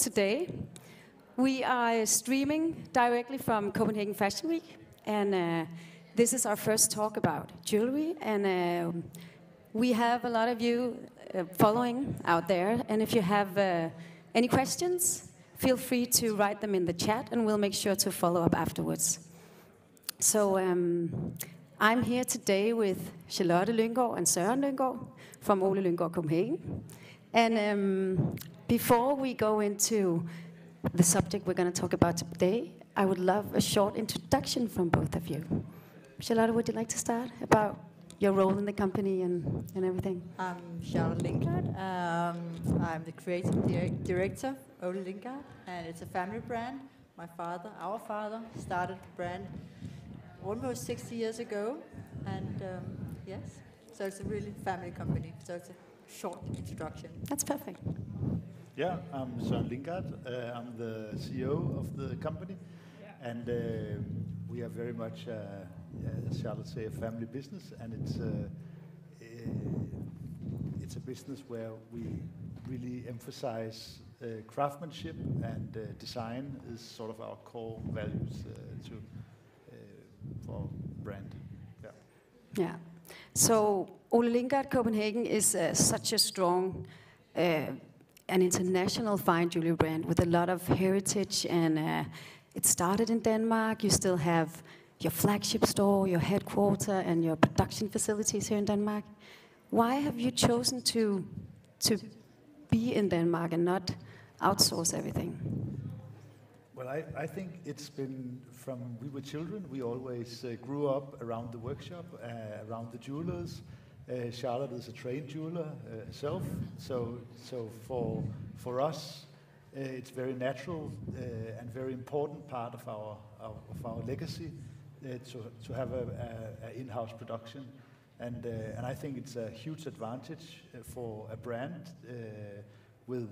today. We are streaming directly from Copenhagen Fashion Week, and uh, this is our first talk about jewelry. And uh, we have a lot of you uh, following out there, and if you have uh, any questions, feel free to write them in the chat, and we'll make sure to follow up afterwards. So um, I'm here today with Charlotte Lynggaard and Søren Lynggaard from Ole Lynggaard Copenhagen. And um, before we go into the subject we're going to talk about today, I would love a short introduction from both of you. Charlotte, would you like to start about your role in the company and, and everything? I'm Charlotte Lynggaard. Um, I'm the creative di- director, Ole Lynggaard, and it's a family brand. My father, our father, started the brand almost 60 years ago, and um, yes, so it's a really family company. So it's a short introduction. That's perfect. Yeah, I'm Søren Lynggaard. Uh, I'm the CEO of the company, and uh, we are very much, uh, as Charlotte say, a family business, and it's uh, uh, it's a business where we really emphasize uh, craftsmanship and uh, design is sort of our core values uh, to uh, for brand. Yeah. Yeah. So Ole Lynggaard Copenhagen is uh, such a strong uh, an international fine jewelry brand with a lot of heritage and uh, it started in Denmark. You still have your flagship store, your headquarter and your production facilities here in Denmark. Why have you chosen to to be in Denmark and not outsource everything? Well, I, I think it's been from we were children, we always uh, grew up around the workshop, uh, around the jewelers. Uh, Charlotte is a trained jeweler uh, herself, so, so for, for us, uh, it's very natural uh, and very important part of our, of our legacy to, to have a, a, a in-house production. And, and I think it's a huge advantage for a brand with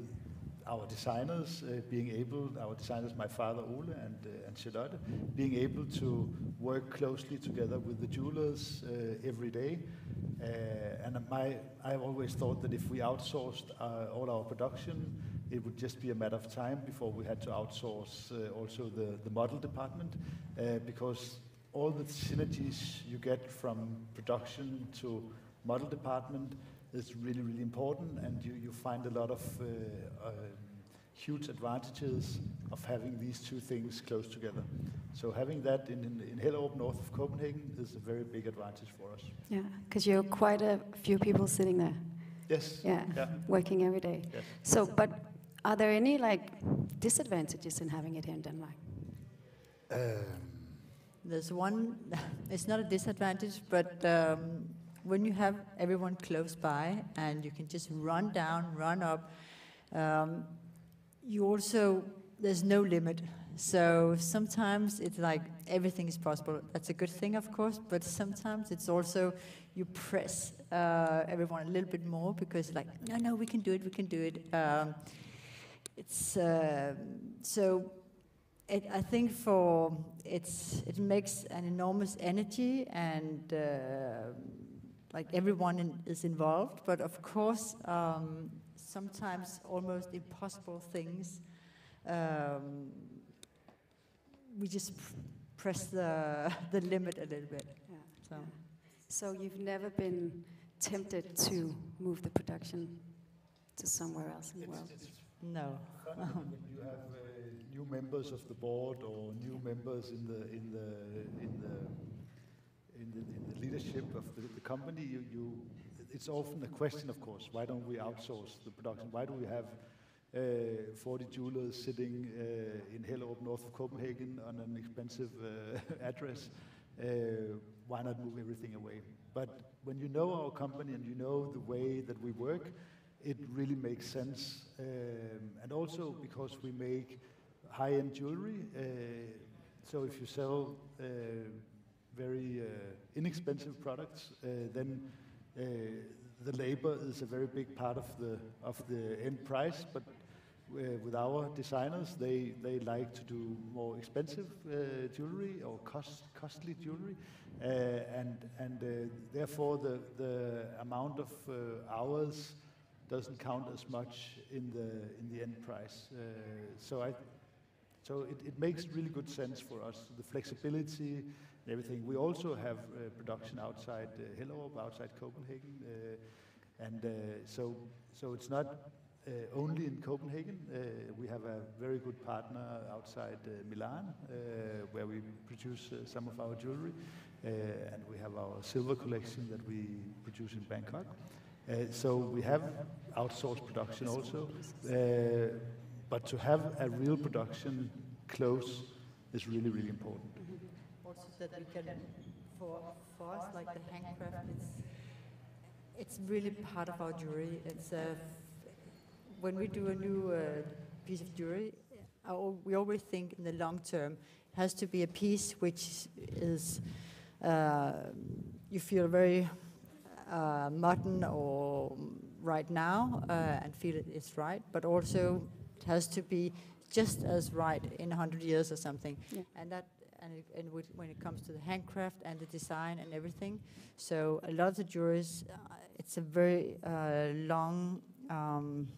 our designers uh, being able, our designers, my father Ole and, uh, and Charlotte, being able to work closely together with the jewelers uh, every day. Uh, and my, I've always thought that if we outsourced uh, all our production, it would just be a matter of time before we had to outsource uh, also the, the model department, because all the synergies you get from production to model department is really, really important, and you, you find a lot of uh, uh, huge advantages of having these two things close together. So having that in, in, in Hellerup, north of Copenhagen, is a very big advantage for us. Yeah, because you're quite a few people sitting there. Yes. Yeah, yeah. working every day. Yes. So, but are there any like disadvantages in having it here in Denmark? Um, There's one. It's not a disadvantage, but um, when you have everyone close by and you can just run down, run up, um, you also, there's no limit. So sometimes it's like everything is possible. That's a good thing, of course, but sometimes it's also you press uh, everyone a little bit more because like, no, no, we can do it, we can do it. Um, it's uh, so. It, I think for it's it makes an enormous energy and uh, like everyone in, is involved, but of course, um, sometimes almost impossible things. Um, we just pr press the, the limit a little bit. Yeah. So. so you've never been tempted to move the production to somewhere else in the world? no. when you have uh, new members of the board or new members in the in the in the in the, in the leadership of the, the company, you, you, it's often a question, of course, why don't we outsource the production? Why do we have uh, 40 jewelers sitting uh, in Hellerup, north of Copenhagen, on an expensive uh, address? Uh, why not move everything away? But when you know our company and you know the way that we work, it really makes sense. Um, and also because we make high-end jewelry, uh, so if you sell uh, very uh, inexpensive products, uh, then uh, the labor is a very big part of the of the end price. But with our designers, they they like to do more expensive jewelry or cost costly jewelry, and and therefore the the amount of hours doesn't count as much in the in the end price. Uh, so I, so it, it makes really good sense for us the flexibility and everything. We also have uh, production outside uh, outside Copenhagen, uh, and uh, so so it's not. Uh, only in Copenhagen, uh, we have a very good partner outside Milan, where we produce some of our jewelry, and we have our silver collection that we produce in Bangkok. So we have outsourced production also, but to have a real production close is really, really important. That we can, for, for us, like the handcraft, it's, it's really part of our jewelry. It's uh, when we do a new uh, piece of jewelry, we always think in the long term, it has to be a piece which is, uh, you feel very uh, modern or right now uh, and feel it is right, but also it has to be just as right in 100 years or something. Yeah. And that and, it, and when it comes to the handcraft and the design and everything. So a lot of the jewelries, uh, it's a very uh, long, um,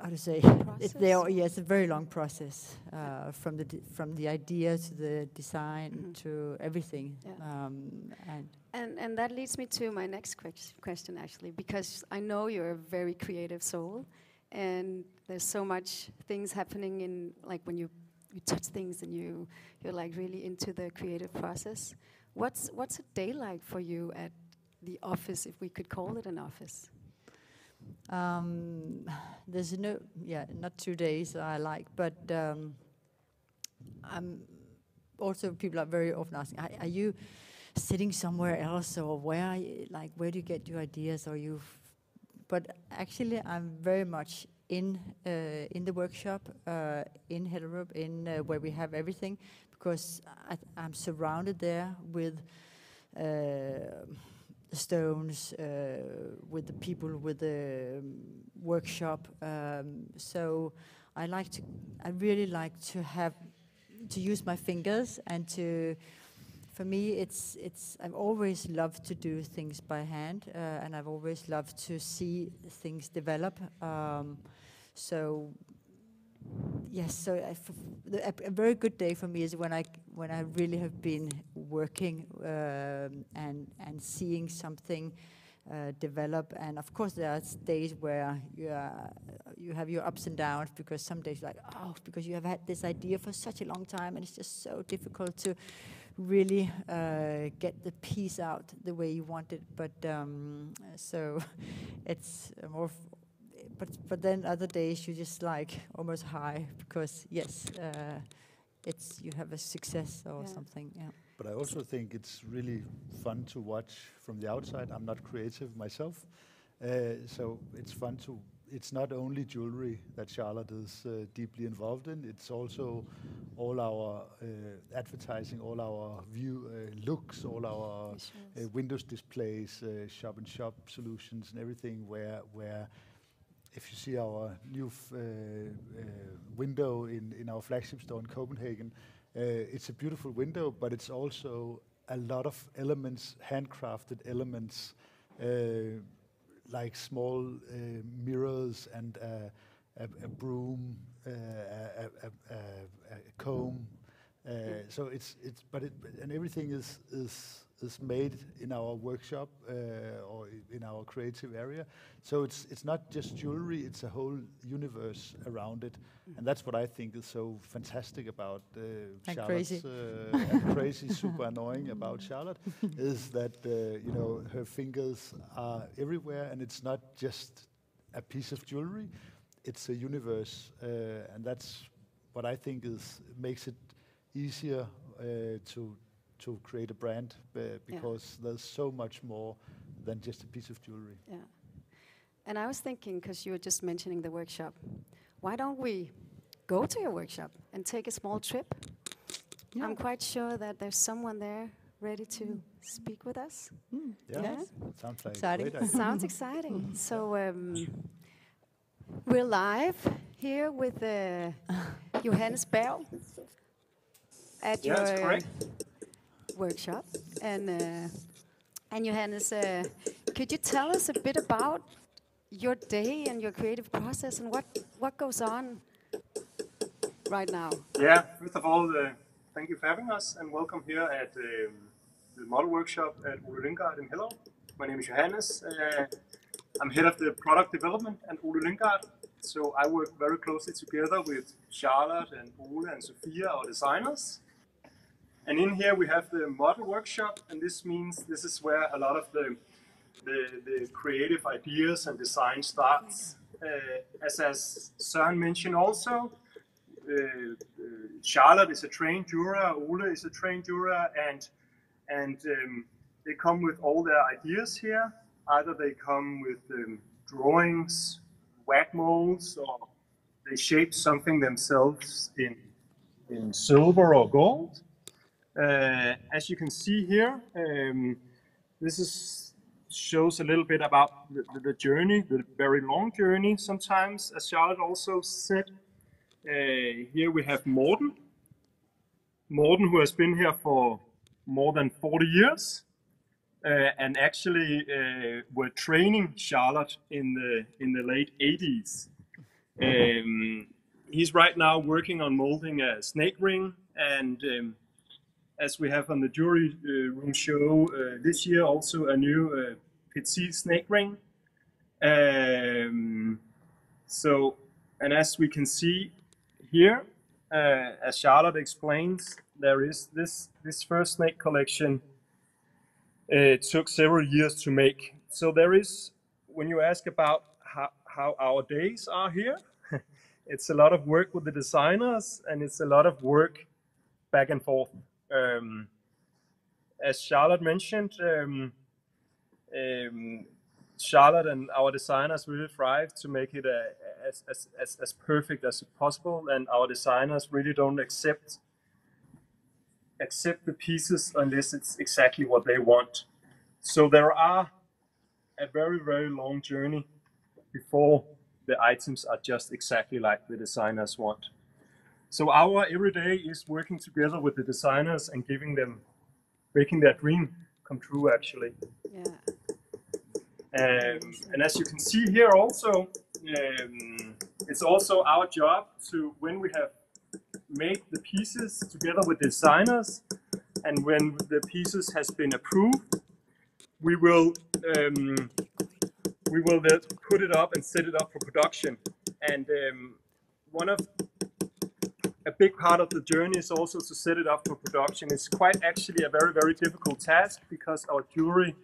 how to say, it, they are, yeah, it's a very long process uh, from the from the idea to the design mm -hmm. to everything. Yeah. Um, and and, and that leads me to my next question, actually, because I know you're a very creative soul, and there's so much things happening in, like when you, you touch things and you, you're like really into the creative process. What's, what's a day like for you at the office, if we could call it an office? Um, there's no, yeah, not two days I like, but um, I'm also people are very often asking, are, are you sitting somewhere else or where like where do you get your ideas or you but actually I'm very much in uh, in the workshop uh, in Hellerup in uh, where we have everything because I am surrounded there with stones with the people with the um, workshop um, so I like to I really like to have to use my fingers and to for me, it's it's. I've always loved to do things by hand, uh, and I've always loved to see things develop. Um, so yes, so a, a, very good day for me is when I when I really have been working um, and and seeing something uh, develop. And of course, there are days where you are, you have your ups and downs because some days like oh because you have had this idea for such a long time and it's just so difficult to really uh, get the piece out the way you want it. But um, so it's more. But but then other days you just like almost high because yes, uh, it's you have a success or yeah. something. Yeah. But I also think it's really fun to watch from the outside. I'm not creative myself, uh, so it's fun to it's not only jewelry that Charlotte is uh, deeply involved in. It's also all our uh, advertising, all our view uh, looks, all our uh, windows displays, uh, shop and shop solutions, and everything. Where where if you see our new uh, window in our flagship store in Copenhagen, it's a beautiful window, but it's also a lot of elements, handcrafted elements like small uh, mirrors and a, broom, uh, a, comb. Uh, so it's it's but it and everything is, is is made in our workshop uh, or in our creative area. So it's it's not just jewelry; it's a whole universe around it, mm. and that's what I think is so fantastic about uh, and Charlotte's crazy. Uh, and crazy, super annoying about Charlotte is that uh, you know her fingers are everywhere, and it's not just a piece of jewelry; it's a universe, uh, and that's what I think is makes it easier uh, to to create a brand uh, because yeah. there's so much more than just a piece of jewelry. Yeah. And I was thinking, because you were just mentioning the workshop, why don't we go to your workshop and take a small trip? Yeah. I'm quite sure that there's someone there ready to mm. speak with us. Mm. Yeah, yeah. sounds like exciting. sounds exciting. So um, we're live here with uh, Johannes Bell at yeah, your correct workshop. And, uh, and Johannes, uh, could you tell us a bit about your day and your creative process and what, what goes on right now. Yeah, first of all, uh, thank you for having us and welcome here at um, the model workshop at Ole in Hellerup. My name is Johannes. Uh, I'm head of the product development at Ole. So I work very closely together with Charlotte and Ole and Sophia, our designers. And in here we have the model workshop, and this means this is where a lot of the the, the creative ideas and design starts. Uh, as as Søren mentioned also, uh, uh, Charlotte is a trained juror, Ole is a trained juror, and and um, they come with all their ideas here. Either they come with um, drawings, wax molds, or they shape something themselves in in silver or gold. Uh, as you can see here, um, this is shows a little bit about the, the, journey, the very long journey. Sometimes, as Charlotte also said, uh, here we have Morten. Morten, who has been here for more than 40 years, uh, and actually uh, were training Charlotte in the in the late 80s. Um, he's right now working on molding a snake ring, and um, as we have on the jury uh, room show uh, this year, also a new uh, Petit snake ring. Um, so, and as we can see here, as Charlotte explains, there is this this first snake collection. It took several years to make. So there is, when you ask about how, how our days are here, it's a lot of work with the designers and it's a lot of work back and forth. Um, as Charlotte mentioned, um, um, Charlotte and our designers really thrive to make it a, as, as, as, as perfect as possible, and our designers really don't accept accept the pieces unless it's exactly what they want. So there are a very very long journey before the items are just exactly like the designers want. So our everyday is working together with the designers and giving them, making their dream come true actually. Yeah. Um, and as you can see here also, um, it's also our job to, when we have made the pieces together with designers, and when the pieces has been approved, we will um, we will put it up and set it up for production. And um, one of a big part of the journey is also to set it up for production. It's quite actually a very, very difficult task because our jewelry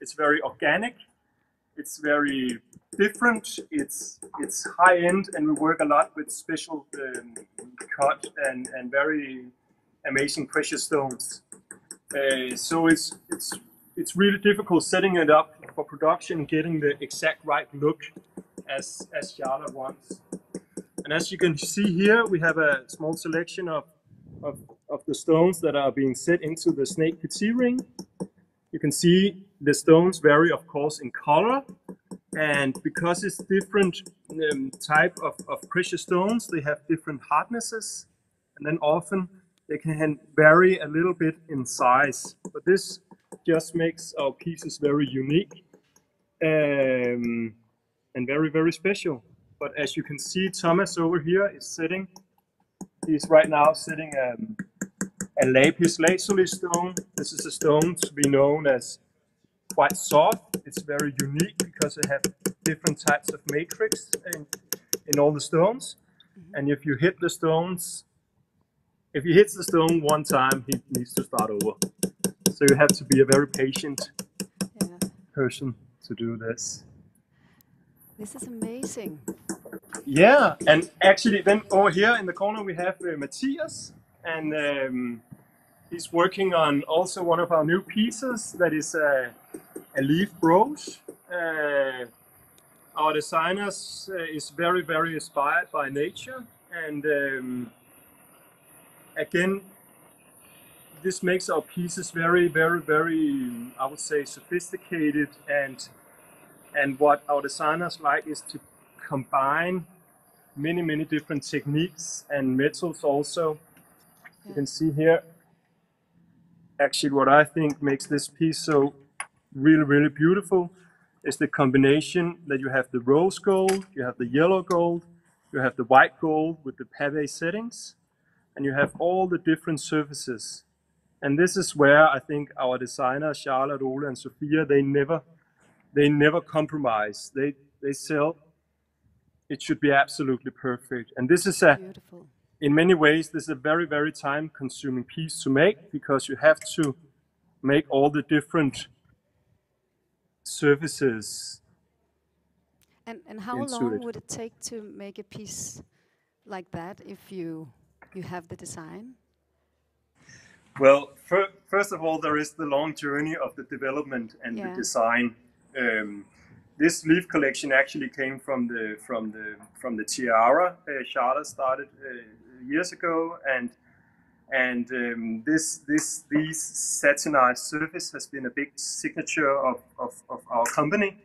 is very organic. It's very different. It's it's high end, and we work a lot with special um, cut and, and very amazing precious stones. Uh, so it's it's it's really difficult setting it up for production, getting the exact right look as as Charlotte wants. And as you can see here, we have a small selection of, of, of the stones that are being set into the snake petit ring. You can see the stones vary, of course, in color. And because it's different um, type of, of precious stones, they have different hardnesses. And then often they can vary a little bit in size. But this just makes our pieces very unique um, and very, very special. But as you can see, Thomas over here is sitting. He's right now sitting um, a lapis lazuli stone. This is a stone to be known as quite soft. It's very unique because it has different types of matrix in, in all the stones. And if you hit the stones, if he hits the stone one time, he needs to start over. So you have to be a very patient yeah. person to do this. This is amazing. Yeah, and actually, then over here in the corner we have uh, Matthias, and um, he's working on also one of our new pieces that is uh, a leaf brooch. Uh, our designers uh, is very, very inspired by nature, and um, again, this makes our pieces very, very, very, I would say, sophisticated and and what our designers like is to combine many, many different techniques and metals also. You can see here, actually what I think makes this piece so really, really beautiful is the combination that you have the rose gold, you have the yellow gold, you have the white gold with the pave settings, and you have all the different surfaces. And this is where I think our designers, Charlotte, Ole, and Sophia, they never, they never compromise. They they sell. It should be absolutely perfect. And this is a, Beautiful. in many ways, this is a very, very time-consuming piece to make because you have to make all the different surfaces. And, and how into long it. would it take to make a piece like that if you you have the design? Well, fir- first of all, there is the long journey of the development and Yeah. the design. Um, this leaf collection actually came from the from the from the tiara. Uh, Charlotte started uh, years ago, and and um, this this these satinized surface has been a big signature of of, of our company.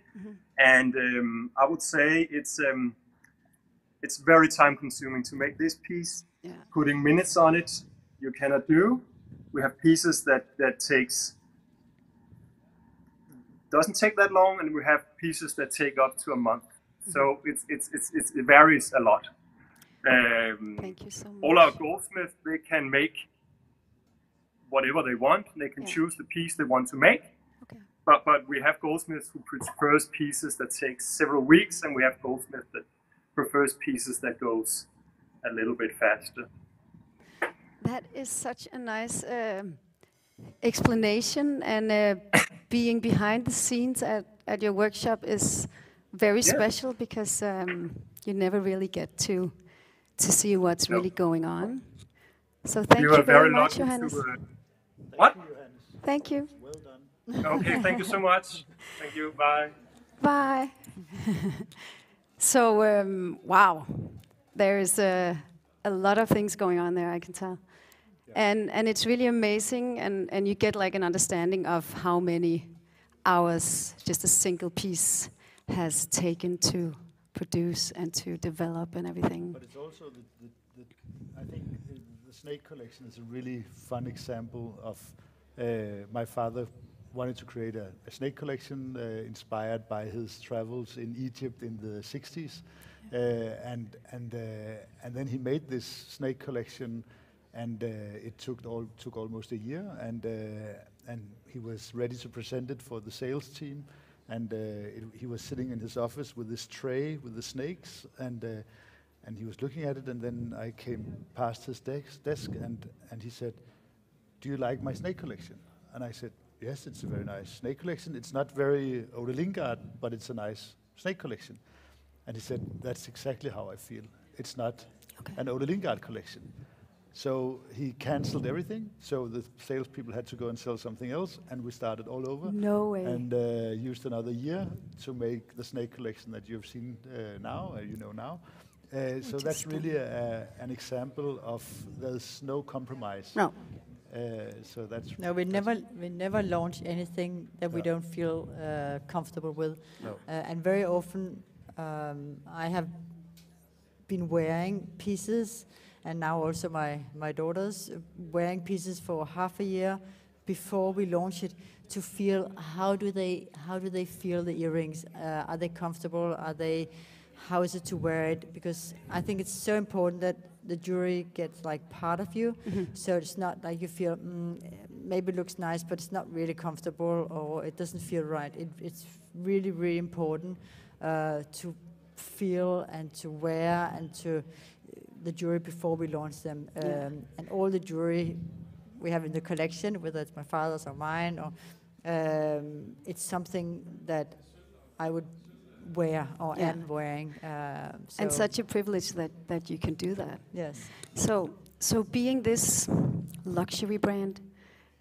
And um, I would say it's um, it's very time consuming to make this piece Yeah. putting minutes on it you cannot do we have pieces that that takes doesn't take that long and we have pieces that take up to a month so it's it's, it's, it's it varies a lot um, Thank you so much. all our goldsmiths they can make whatever they want they can Yeah. choose the piece they want to make Okay. but but we have goldsmiths who prefers pieces that take several weeks and we have goldsmiths that prefers pieces that goes a little bit faster That is such a nice um explanation, and uh, being behind the scenes at, at your workshop is very Yeah. special because um, you never really get to to see what's No. really going on. So thank you you, very very much, lucky Johannes. to. Uh, what? Thank you. Well done. Okay, thank you so much. Thank you. Bye. Bye. so, um, wow, there's a, a lot of things going on there, I can tell. And, and it's really amazing, and, and you get like an understanding of how many hours just a single piece has taken to produce and to develop and everything. But it's also the, the, the I think the, the snake collection is a really fun example of uh, my father wanted to create a, a snake collection uh, inspired by his travels in Egypt in the 60s, uh, and and uh, and then he made this snake collection, and uh, it took all took almost a year, and uh, and he was ready to present it for the sales team, and uh, it, he was sitting in his office with this tray with the snakes, and. Uh, and he was looking at it, and then I came past his desk, desk and, and he said, Do you like my snake collection? And I said, Yes, it's a very nice snake collection. It's not very Ole Lynggaard, but it's a nice snake collection. And he said, That's exactly how I feel. It's not Okay. an Ole Lynggaard collection. So he canceled everything. So the salespeople had to go and sell something else, and we started all over No way. and uh, used another year to make the snake collection that you've seen uh, now, uh, you know now. Uh, so that's really a, a, an example of there's no compromise. no. Uh, so that's No, we that's- never we never launch anything that we don't feel uh, comfortable with, No. uh, and very often um, I have been wearing pieces, and now also my my daughters uh, wearing pieces for half a year before we launch it to feel how do they how do they feel the earrings? Uh, are they comfortable? Are they how is it to wear it? Because I think it's so important that the jewelry gets like part of you, so it's not like you feel mm, maybe it looks nice, but it's not really comfortable or it doesn't feel right. It, it's really really important uh, to feel and to wear and to the jewelry before we launch them, um, Yeah. and all the jewelry we have in the collection, whether it's my father's or mine, or um, it's something that I would wear or Yeah. am wearing. Um, And such a privilege that, that you can do that. yes. So, so being this luxury brand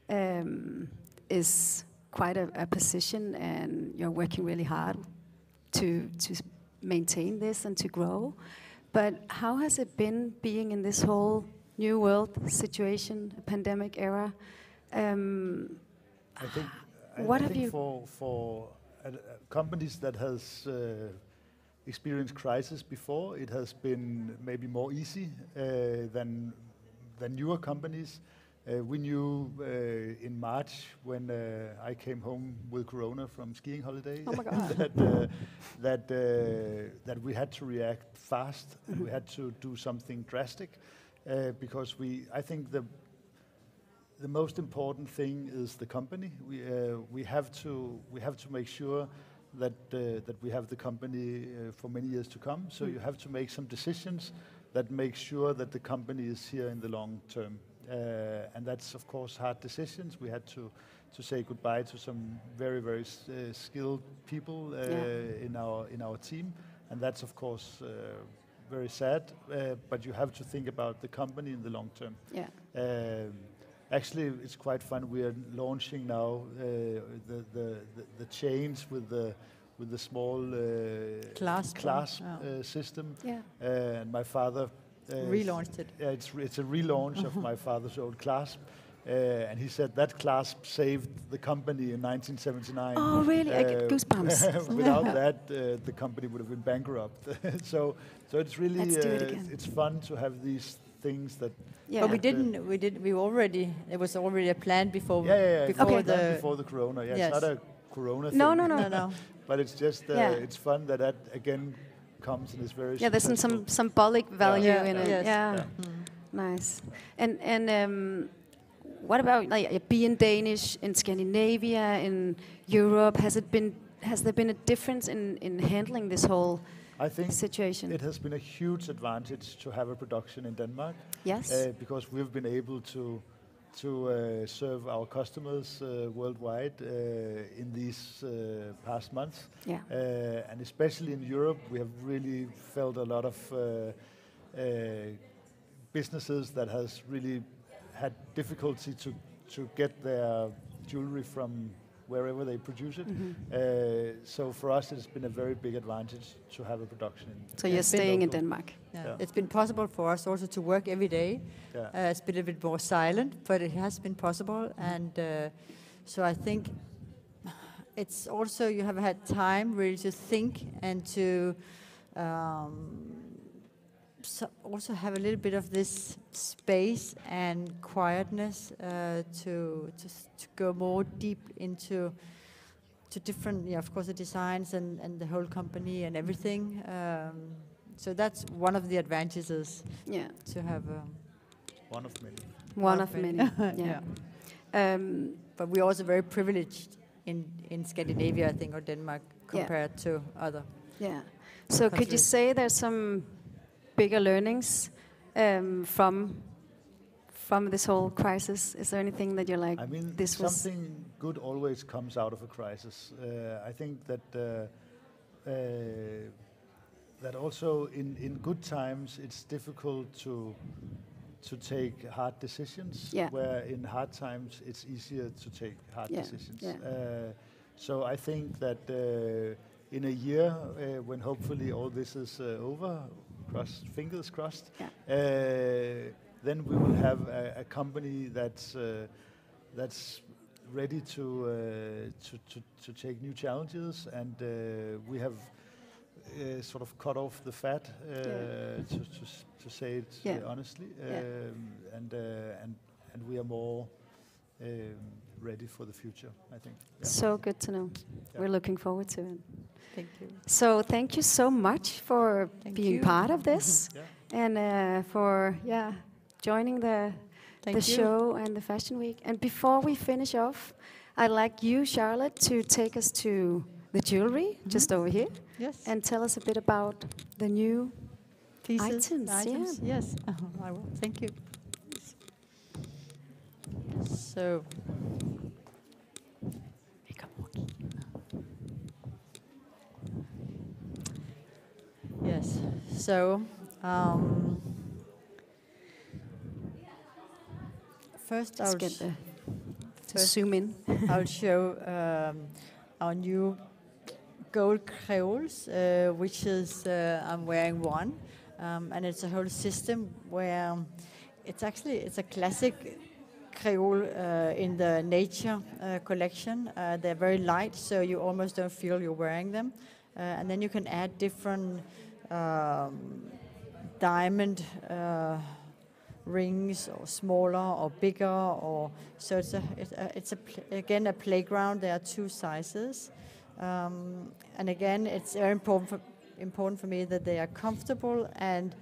um, is quite a, a position, and you're working really hard to to maintain this and to grow. But how has it been being in this whole new world situation, pandemic era? Um, I think, I, What I have think you- for for uh, companies that has uh, experienced crisis before, it has been maybe more easy uh, than than newer companies we knew uh, in March when uh, I came home with Corona from skiing holiday Oh my God. that uh, that uh, that we had to react fast and we had to do something drastic uh, because we I think the the most important thing is the company. We uh, we have to we have to make sure that uh, that we have the company uh, for many years to come. So you have to make some decisions that make sure that the company is here in the long term. Uh, and that's of course hard decisions. We had to to say goodbye to some very very s- uh, skilled people uh, Yeah. in our in our team, and that's of course uh, very sad. Uh, but you have to think about the company in the long term. Yeah. Um, Actually, it's quite fun. We are launching now uh, the, the, the, the chains with the with the small uh, Clasp, clasp yeah. uh, system. Yeah. Uh, and my father uh, Relaunched it. Yeah, it's it's a relaunch of my father's old clasp. Uh, and he said that clasp saved the company in 1979. Oh, really? I get Uh, goosebumps. Without that, uh, the company would have been bankrupt. so, so it's really Let's do it uh, it's fun to have these things that Yeah. But we uh, didn't. We did. We already. It was already a plan before. Yeah, yeah, yeah. Before Okay. Not the. before the corona. Yeah, Yes. it's not a corona thing. No, no, no. no, no. but it's just uh, Yeah. it's fun that that again comes and is very. Yeah, there's some, some symbolic value Yeah. in it. Yes. Yeah. Yeah. Nice. And and um, what about like uh, being Danish in Scandinavia, in Europe? Has it been has there been a difference in, in handling this whole I think situation? it has been a huge advantage to have a production in Denmark yes. uh, because we've been able to to uh, serve our customers uh, worldwide uh, in these uh, past months. yeah. Uh, and especially in Europe, we have really felt a lot of uh, uh, businesses that has really had difficulty to to get their jewelry from wherever they produce it. Mhm. Uh, so for us, it's been a very big advantage to have a production in. So Yeah. you're staying in. Denmark. Yeah. Yeah. It's been possible for us also to work every day. Yeah. Uh, it's been a bit more silent, but it has been possible, and uh, so I think it's also you have had time really to think and to um, so also have a little bit of this space and quietness uh, to, to to go more deep into to different, yeah, of course, the designs and, and the whole company and everything. Um, so that's one of the advantages Yeah. to have. Um, One of many. One of many. yeah. yeah. Um, But we're also very privileged in, in Scandinavia, I think, or Denmark compared to other. Yeah. So could you say there's some bigger learnings um, from from this whole crisis? Is there anything that you're like? I mean, this was- something good always comes out of a crisis. Uh, I think that uh, uh, that also in, in good times it's difficult to to take hard decisions. Yeah. Where in hard times it's easier to take hard Yeah, decisions. yeah. Uh, so I think that uh, in a year uh, when hopefully all this is uh, over, cross fingers crossed. Uh, then we will have a, a company that's uh, that's ready to, uh, to to to take new challenges, and uh, we have uh, sort of cut off the fat, uh, Yeah. to, to to say it Yeah. honestly, Yeah. um, and uh, and and we are more um, ready for the future. I think. Yeah. So good to know. Yeah. We're looking forward to it. Thank you. So thank you so much for Thank being you. part of this Yeah. and uh, for yeah joining the Thank the you. show and the fashion week. And before we finish off, I'd like you, Charlotte, to take us to the jewelry Mm-hmm. just over here Yes. and tell us a bit about the new. Pieces, items, yeah. items, Yes, I will. Thank you. So, yes. So, um, first Let's I'll get the, to first zoom in. I'll show um, our new gold creoles, uh, which is uh, I'm wearing one, um, and it's a whole system where it's actually it's a classic creole uh, in the nature uh, collection. Uh, they're very light, so you almost don't feel you're wearing them, uh, and then you can add different um, diamond. Uh, rings or smaller or bigger or so it's a it's a, it's a again a playground there are two sizes um, and again it's very important for important for me that they are comfortable and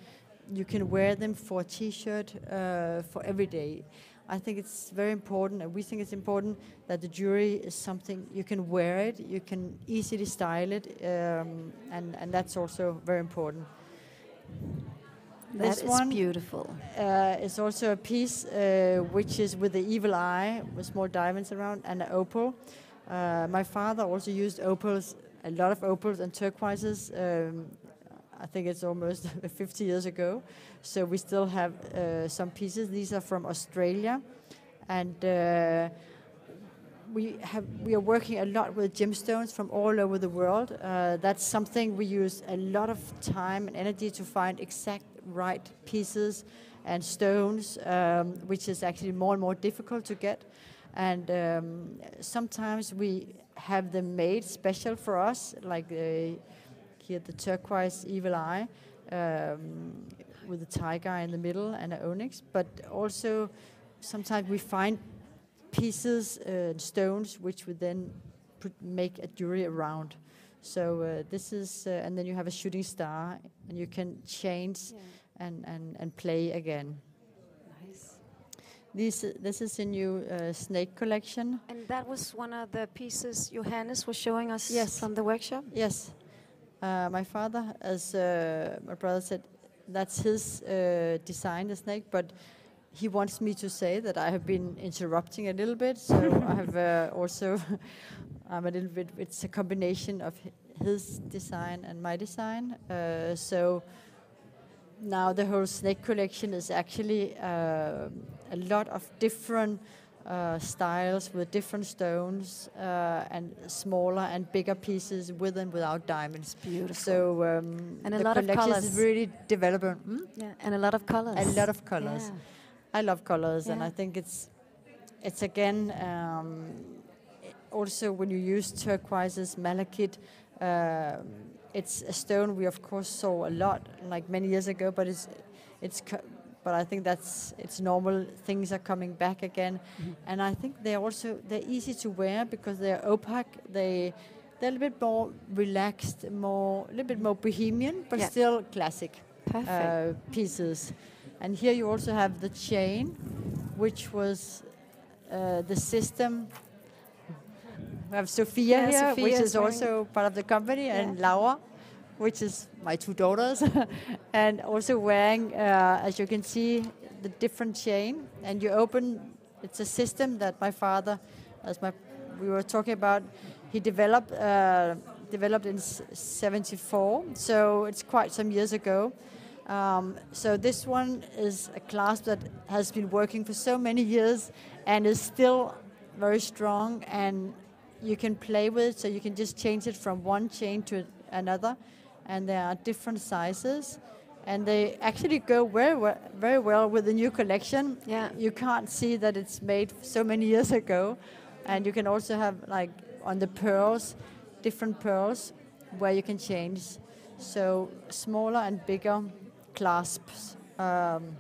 you can wear them for a t-shirt uh, for every day I think it's very important, and we think it's important that the jewelry is something you can wear it, you can easily style it, um, and and that's also very important. That This is one beautiful. uh, is also a piece uh, which is with the evil eye, with small diamonds around, and an opal. Uh, my father also used opals, a lot of opals and turquoises. Um, I think it's almost 50 years ago. So we still have uh, some pieces. These are from Australia, and uh, we have we are working a lot with gemstones from all over the world. Uh, that's something we use a lot of time and energy to find exact right pieces and stones, um, which is actually more and more difficult to get. And um, sometimes we have them made special for us, like uh, here the turquoise evil eye um, with a tiger in the middle and an onyx. But also sometimes we find pieces uh, and stones which we then put, make a jewelry around. So uh, this is, uh, and then you have a shooting star, and you can change and, and, and play again. Nice. This this is a new uh, snake collection. And that was one of the pieces Johannes was showing us Yes. from the workshop. Yes, uh, my father, as uh, my brother said, that's his uh, design, the snake. But he wants me to say that I have been interrupting a little bit, so I have uh, also. I'm a little bit. It's a combination of his design and my design. Uh, so now the whole snake collection is actually uh, a lot of different uh, styles with different stones uh, and smaller and bigger pieces with and without diamonds. Beautiful. So um, And a lot of collection is really developing. Hmm? yeah, and a lot of colors. A lot of colors. Yeah. I love colors, and I think it's it's again um, also when you use turquoises, malachite. Um, it's a stone we of course saw a lot like many years ago, but it's it's. But I think that's it's normal. Things are coming back again, Mm-hmm. and I think they're also they're easy to wear because they're opaque. They they're a little bit more relaxed, more a little bit more bohemian, but Yeah. still classic uh, pieces. And here you also have the chain, which was uh, the system. We have Sophia Yeah, here, Sophia which is is also part of the company, and Laura, which is my two daughters, and also wearing, uh, as you can see, the different chain. And you open, it's a system that my father, as my we were talking about, he developed uh, developed in s- '74, so it's quite some years ago. Um, so this one is a clasp that has been working for so many years and is still very strong and you can play with it so you can just change it from one chain to another and there are different sizes and they actually go very well, very well with the new collection Yeah. you can't see that it's made so many years ago and you can also have like on the pearls different pearls where you can change so smaller and bigger clasps um,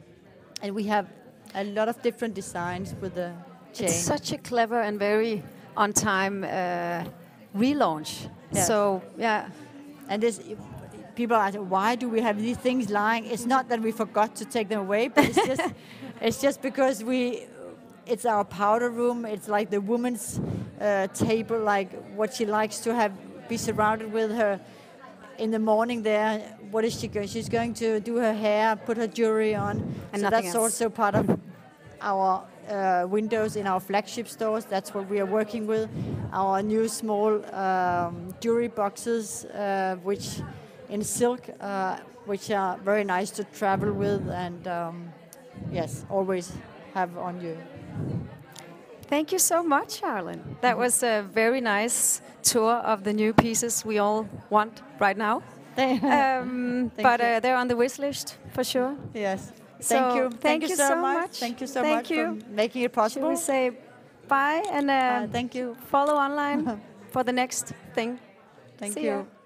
and we have a lot of different designs with the chain It's such a clever and very on time uh, relaunch. Yeah. So, yeah. And this, people ask, why do we have these things lying? It's not that we forgot to take them away, but it's just, it's just because we, it's our powder room. It's like the woman's uh, table, like what she likes to have, be surrounded with her in the morning. There, what is she going? She's going to do her hair, put her jewelry on, And so that's else. also part of our windows in our flagship stores. That's what we are working with. Our new small um, jewelry boxes, uh, which in silk, uh, which are very nice to travel with, and um, yes, always have on you. Thank you so much, Arlen. That was a very nice tour of the new pieces we all want right now. Um, but uh, they're on the wish list for sure. yes. So, Thank you. thank you so much. Thank you so Thank much you. for making it possible. Should we say bye and uh, Uh, thank you. follow online for the next thing? Thank See you. ya.